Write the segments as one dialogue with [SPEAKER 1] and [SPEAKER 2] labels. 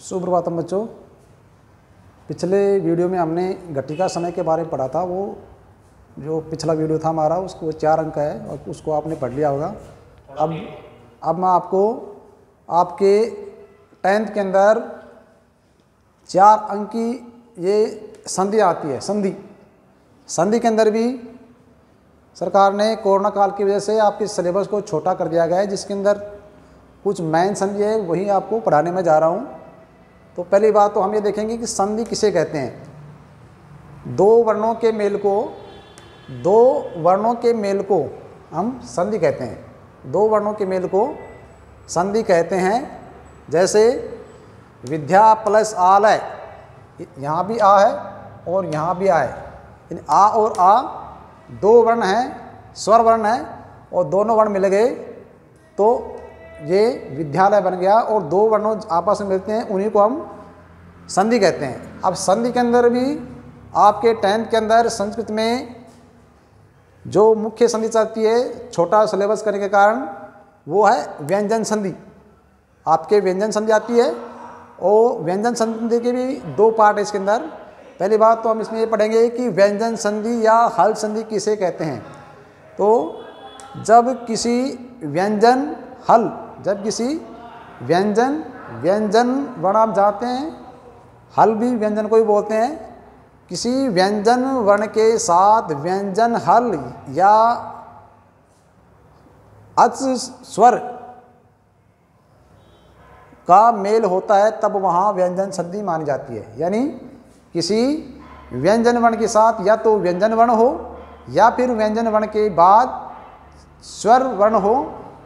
[SPEAKER 1] सुप्रभातम बच्चों। पिछले वीडियो में हमने घटिका समय के बारे में पढ़ा था, वो जो पिछला वीडियो था हमारा, उसको चार अंक है और उसको आपने पढ़ लिया होगा। अब अब मैं आपको आपके टेंथ के अंदर चार अंक की ये संधि आती है, संधि। संधि के अंदर भी सरकार ने कोरोना काल की वजह से आपके सिलेबस को छोटा कर दिया गया है, जिसके अंदर कुछ मेन संधि है, वही आपको पढ़ाने में जा रहा हूँ। तो पहली बात तो हम ये देखेंगे कि संधि किसे कहते हैं? दो वर्णों के मेल को, दो वर्णों के मेल को हम संधि कहते हैं। दो वर्णों के मेल को संधि कहते हैं, जैसे विद्या प्लस आलय, यहाँ भी आ है और यहाँ भी आ है। आ और आ, दो वर्ण हैं, स्वर वर्ण है और दोनों वर्ण मिल गए तो ये विद्यालय बन गया और दो वर्णों आपस में मिलते हैं, उन्हीं को हम संधि कहते हैं। अब संधि के अंदर भी आपके टेंथ के अंदर संस्कृत में जो मुख्य संधि चलती है, छोटा सिलेबस करने के कारण, वो है व्यंजन संधि। आपके व्यंजन संधि आती है और व्यंजन संधि के भी दो पार्ट है इसके अंदर। पहली बात तो हम इसमें ये पढ़ेंगे कि व्यंजन संधि या हल संधि किसे कहते हैं? तो जब किसी व्यंजन, हल जब किसी व्यंजन व्यंजन वर्ण आप जाते हैं, हल भी व्यंजन को ही बोलते हैं, किसी व्यंजन वर्ण के साथ व्यंजन हल या अच स्वर का मेल होता है, तब वहाँ व्यंजन संधि मानी जाती है। यानी किसी व्यंजन वर्ण के साथ या तो व्यंजन वर्ण हो या फिर व्यंजन वर्ण के बाद स्वर वर्ण हो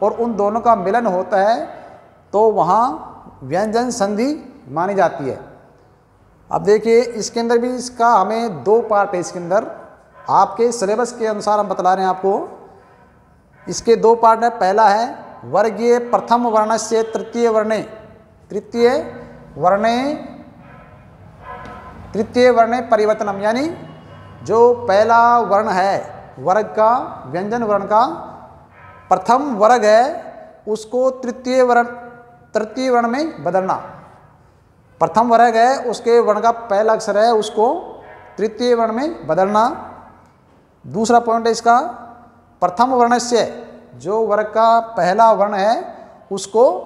[SPEAKER 1] और उन दोनों का मिलन होता है तो वहाँ व्यंजन संधि मानी जाती है। अब देखिए, इसके अंदर भी इसका हमें दो पार्ट है इसके अंदर। आपके सिलेबस के अनुसार हम बतला रहे हैं आपको। इसके दो पार्ट है पहला है, वर्गीय प्रथम वर्ण से तृतीय वर्णे। तृतीय वर्णे, तृतीय वर्ण परिवर्तनम, यानी जो पहला वर्ण है, वर्ग का, व्यंजन वर्ण का प्रथम वर्ग है, उसको तृतीय वर्ण तृतीय वर्ण में बदलना। प्रथम वर्ग है, उसके वर्ण का पहला अक्षर है, उसको तृतीय वर्ण में बदलना। दूसरा पॉइंट है इसका, प्रथम वर्ण से, जो वर्ग का पहला वर्ण है, उसको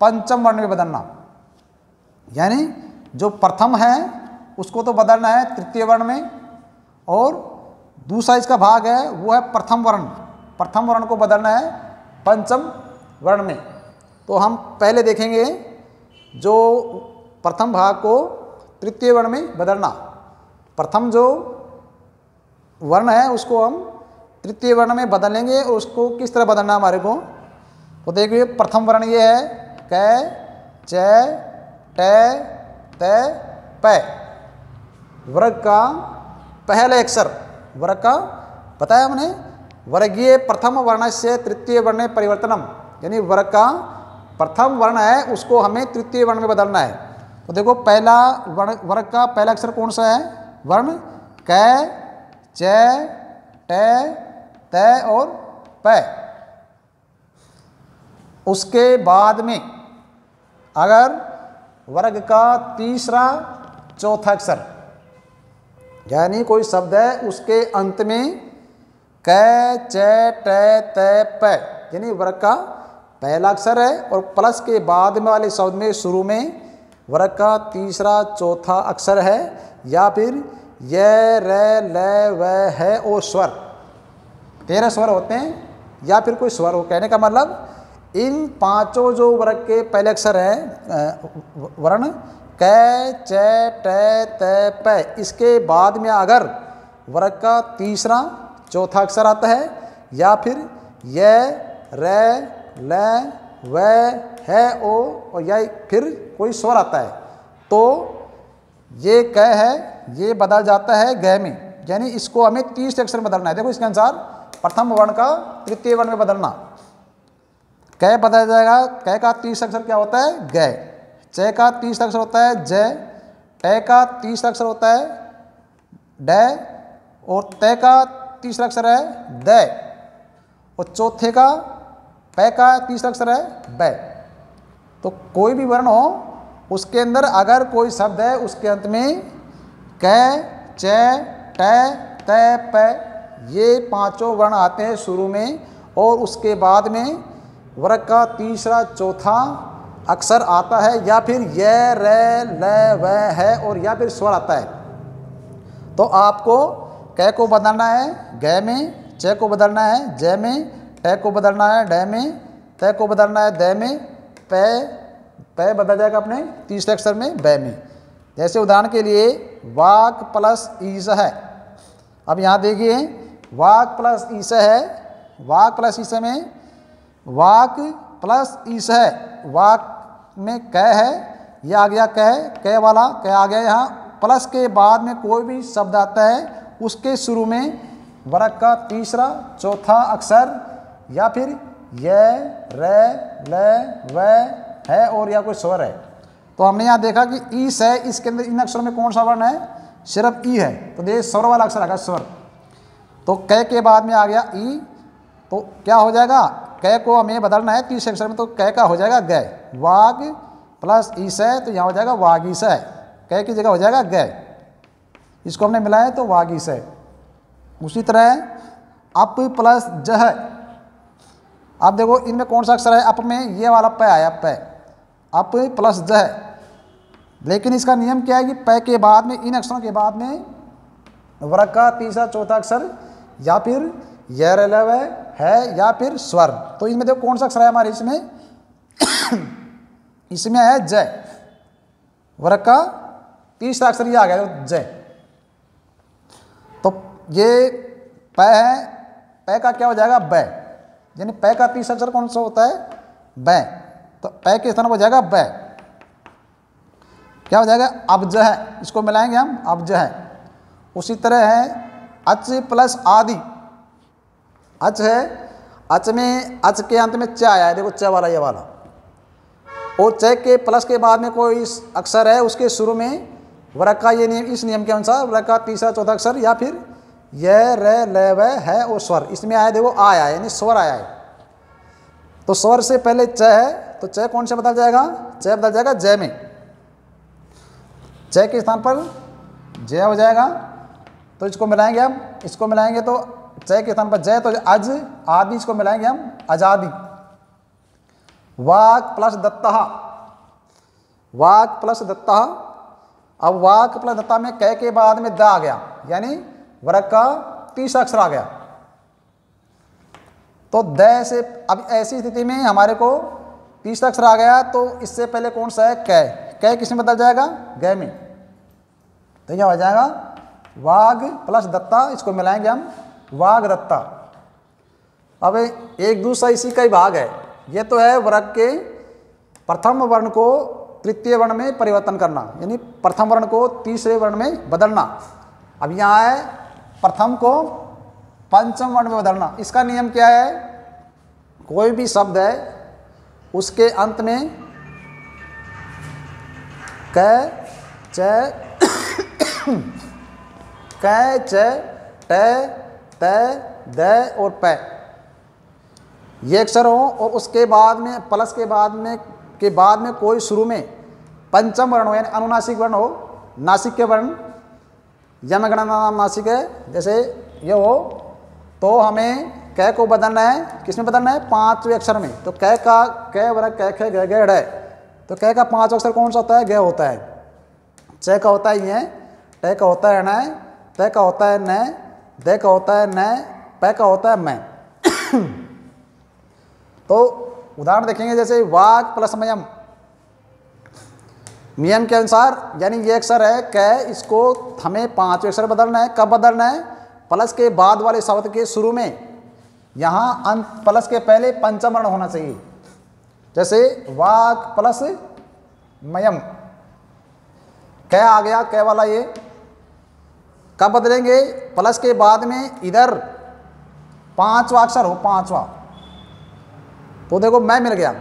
[SPEAKER 1] पंचम वर्ण में बदलना। यानी जो प्रथम है, उसको तो बदलना है तृतीय वर्ण में, और दूसरा इसका भाग है, वो है प्रथम वर्ण। प्रथम वर्ण को बदलना है, पंचम वर्ण में। तो हम पहले देखेंगे जो प्रथम भाग को तृतीय वर्ण में बदलना। प्रथम जो वर्ण है, उसको हम तृतीय वर्ण में बदलेंगे और उसको किस तरह बदलना हमारे को? तो देखिए, प्रथम वर्ण ये है, क, च, ट, त, प। वर्ग का पहले अक्षर वर्ग का, बताया हमने वर्गीय प्रथम वर्ण से तृतीय वर्ण परिवर्तनम, यानी वर्ग का प्रथम वर्ण है, उसको हमें तृतीय वर्ण में बदलना है। तो देखो, पहला वर्ण, वर्ग का पहला अक्षर कौन सा है? वर्ण, क, च, ट, त और प। उसके बाद में अगर वर्ग का तीसरा चौथा अक्षर, यानी कोई शब्द है, उसके अंत में क, च, ट, त, प, यानी वर्ग का पहला अक्षर है और प्लस के बाद में वाले शब्द में शुरू में वर्ग का तीसरा, चौथा अक्षर है या फिर य, र, ल, व, है और स्वर। तेरह स्वर होते हैं या फिर कोई स्वर हो। कहने का मतलब इन पाँचों जो वर्ग के पहले अक्षर हैं वर्ण क, च, ट, त, प, इसके बाद में अगर वर्ग का तीसरा चौथा अक्षर आता है, या फिर य, र, ल, व, है, ओ, और या फिर कोई स्वर आता है। तो ये क है, ये बदल जाता है ग में। यानी इसको हमें तीस अक्षर में बदलना है। देखो इसके अनुसार प्रथम वर्ण का तृतीय वर्ण में बदलना। क बदल जाएगा, क का तीस अक्षर क्या होता है? ग च का तीस अक्षर होता है जय ट का तीस अक्षर होता है ड, और तय का तीसरा अक्षर है द और चौथे का प का तीसरा अक्षर है ब। तो कोई भी वर्ण हो, उसके अंदर अगर कोई शब्द है, उसके अंत में क, च, ट, त, प, ये पाँचों वर्ण आते हैं शुरू में, और उसके बाद में वर्ग का तीसरा, चौथा अक्षर आता है, या फिर य, र, ल, व, है, और या फिर स्वर आता है। तो आपको क को बदलना है? ग में, च को बदलना है जय में, ट को बदलना है, ड में, त को बदलना है, द में, प प बदल जाएगा अपने तीसरे अक्षर में, ब में। जैसे उदाहरण के लिए, वाक प्लस ईस है। अब यहाँ देखिए, वाक प्लस ईस है, वाक प्लस ईस में, वाक प्लस ईस है, वाक में क है यह आ गया कह क वाला, क आ गया यहाँ, प्लस के बाद में कोई भी शब्द आता है उसके शुरू में वर्ग का तीसरा चौथा अक्षर या फिर य, र, ल, व, है और या कोई स्वर है। तो हमने यहाँ देखा कि ईस है इसके अंदर इन अक्षरों में कौन सा वर्ण है? सिर्फ़ ई है। तो देखिए स्वर वाला अक्षर आएगा, स्वर। तो क के बाद में आ गया ई। तो क्या हो जाएगा? क को हमें बदलना है तीसरे अक्षर में तो क का हो जाएगा ग। वाग प्लस ईस है तो यहाँ हो जाएगा वागीस है क की जगह हो जाएगा ग। इसको हमने मिलाया तो वागीस है उसी तरह अप प्लस जह अब देखो, इनमें कौन सा अक्षर है? अप में ये वाला प आया, प। अप प्लस जह लेकिन इसका नियम क्या है कि प के बाद में, इन अक्षरों के बाद में वर्ग का तीसरा, चौथा अक्षर या फिर यर लव है या फिर स्वर। तो इनमें देखो, कौन सा अक्षर है हमारे इसमें? इसमें है जय वर्ग का तीसरा अक्षर ये आ गया जय ये प है, प का क्या हो जाएगा? ब। यानी प का तीसरा अक्षर कौन सा होता है? ब। तो प के स्थान पर हो जाएगा ब। क्या हो जाएगा? अब्ज है। इसको मिलाएँगे हम, अब्ज है। उसी तरह है, अच प्लस आदि। अच है, अच में, अच के अंत में च आया है। देखो च वाला, ये वाला। और च के प्लस के बाद में कोई अक्षर है, उसके शुरू में वर्ग का ये नियम, इस नियम के अनुसार वर्ग का तीसरा, चौथा अक्षर या फिर यह र, ल, व, है और स्वर। इसमें आया, देखो, आया, यानी स्वर आया है। तो स्वर से पहले च है तो च कौन से बदल जाएगा? च बदल जाएगा जय में। च के स्थान पर जय हो जाएगा। तो इसको मिलाएँगे हम, इसको मिलाएँगे तो च के स्थान पर जय तो अज, आदि, इसको मिलाएँगे हम आज़ादी वाक प्लस दत्ता। वाक प्लस दत्ता। अब वाक प्लस दत्ता में क के बाद में द आ गया, यानी वर्ग का तीसरा अक्षर आ गया। तो द से, अब ऐसी स्थिति में हमारे को तीसरा अक्षर आ गया तो इससे पहले कौन सा है? कै। कै किसमें बदल जाएगा? गै में। तो यह हो जाएगा वाघ प्लस दत्ता, इसको मिलाएँगे हम वाघ दत्ता। अब एक दूसरा इसी का ही भाग है। ये तो है वर्ग के प्रथम वर्ण को तृतीय वर्ण में परिवर्तन करना, यानी प्रथम वर्ण को तीसरे वर्ण में बदलना। अब यहाँ है प्रथम को पंचम वर्ण में बदलना। इसका नियम क्या है? कोई भी शब्द है, उसके अंत में क, च क, च, ट, त, द और प। ये अक्षर हो और उसके बाद में, प्लस के बाद में, के बाद में कोई शुरू में पंचम वर्ण हो, यानी अनुनासिक वर्ण हो, नासिक के वर्ण यमगणना नाम नासिक है जैसे ये हो तो हमें क को बदलना है? किसमें बदलना है? पाँचवें अक्षर में। तो क का, क वर्ग, क, ख, ग गढ़ है तो क का पाँच अक्षर कौन सा होता है? ग होता है। च का होता है ये ट का होता है न, त का होता है न, द का होता है न, प का होता है मैं। तो उदाहरण देखेंगे, जैसे वाक प्लस मयम। नियम के अनुसार, यानी ये अक्षर है, क इसको हमें पाँचवें अक्षर बदलना है, कब बदलना है? प्लस के बाद वाले शब्द के शुरू में। यहाँ अंत, प्लस के पहले पंचम वर्ण होना चाहिए। जैसे वाक प्लस मयम। क आ गया, क वाला ये। कब बदलेंगे? प्लस के बाद में इधर। पांचवा अक्षर हो, पांचवा। तो देखो, मैं मिल गया।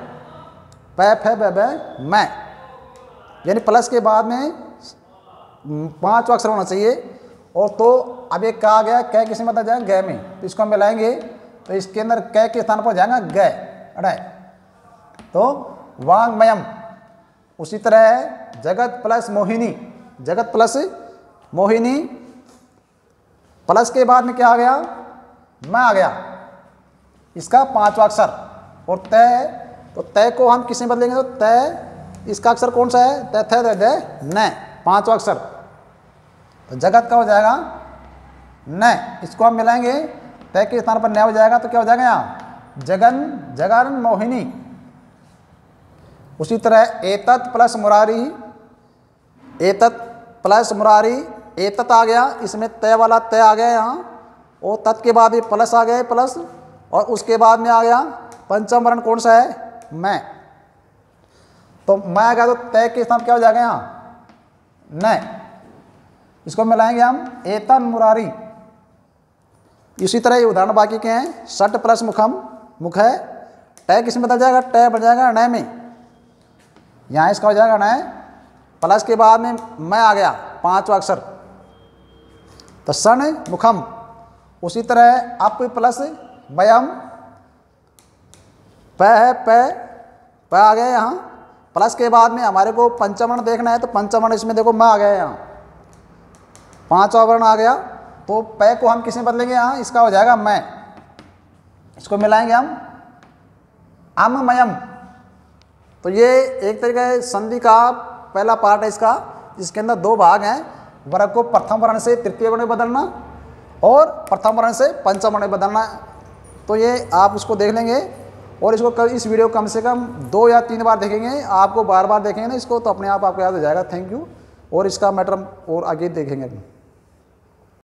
[SPEAKER 1] पै मैं। यानी प्लस के बाद में पांचवा अक्षर होना चाहिए। और तो अब एक कहा गया, कै किसी में जाएगा? गै में। तो इसको हम मिलाएँगे। तो इसके अंदर कै के स्थान पर जाएगा? गय। अड़े तो वांगमयम। उसी तरह है, जगत प्लस मोहिनी। जगत प्लस मोहिनी। प्लस के बाद में क्या आ गया? मैं आ गया। इसका पांचवा अक्षर। और तय तो तय को हम किसमें बदलेंगे? तो तय इसका अक्षर कौन सा है? तय थे दे न। पांचवा अक्षर। तो जगत का हो जाएगा न। इसको हम मिलाएँगे। तय के स्थान पर न हो जाएगा तो क्या हो जाएगा यहाँ? जगन जगन मोहिनी। उसी तरह एतत प्लस मुरारी। एतत प्लस मुरारी। एतत आ गया। इसमें तय वाला तय आ गया यहाँ। और तत् के बाद ये प्लस आ गया प्लस। और उसके बाद में आ गया। पंचम वर्ण कौन सा है? मैं। तो मैं आ गया तो तय के स्थान क्या हो जाएगा यहाँ? न इसको मिलाएँगे हम एतन मुरारी। इसी तरह ये उदाहरण बाकी के हैं। सट प्लस मुखम। मुख है। टय किसमें बदल जाएगा? टय बन जाएगा नय में। यहाँ इसका हो जाएगा नय प्लस के बाद में मैं आ गया। पांचवा अक्षर। तो सन मुखम। उसी तरह अप प्लस वयम। प है प आ गया यहाँ। प्लस के बाद में हमारे को पंचमण देखना है तो पंचमण इसमें देखो मैं आ गया यहाँ। पांचवा वर्ण आ गया तो प को हम किसमें बदलेंगे यहाँ? इसका हो जाएगा मैं। इसको मिलाएँगे हम। अममयम तो ये एक तरीके संधि का पहला पार्ट है इसका, जिसके अंदर दो भाग हैं। वर्ग को प्रथम वर्ण से तृतीय वर्ण में बदलना और प्रथम वर्ण से पंचम वर्ण में बदलना। तो ये आप उसको देख लेंगे। और इसको कल इस वीडियो कम से कम दो या तीन बार देखेंगे। आपको बार बार देखेंगे ना इसको तो अपने आप आपको याद हो जाएगा। थैंक यू और इसका मैटर और आगे देखेंगे।